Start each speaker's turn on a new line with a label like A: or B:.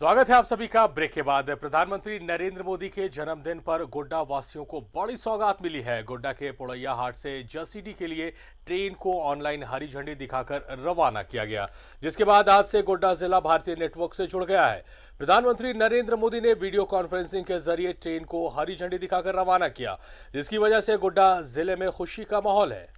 A: स्वागत है आप सभी का। ब्रेक के बाद प्रधानमंत्री नरेंद्र मोदी के जन्मदिन पर गोड्डा वासियों को बड़ी सौगात मिली है। गोड्डा के पुड़ैया हाट से जसीडी के लिए ट्रेन को ऑनलाइन हरी झंडी दिखाकर रवाना किया गया, जिसके बाद आज से गोड्डा जिला भारतीय नेटवर्क से जुड़ गया है। प्रधानमंत्री नरेंद्र मोदी ने वीडियो कॉन्फ्रेंसिंग के ज़रिए ट्रेन को हरी झंडी दिखाकर रवाना किया, जिसकी वजह से गोड्डा ज़िले में खुशी का माहौल है।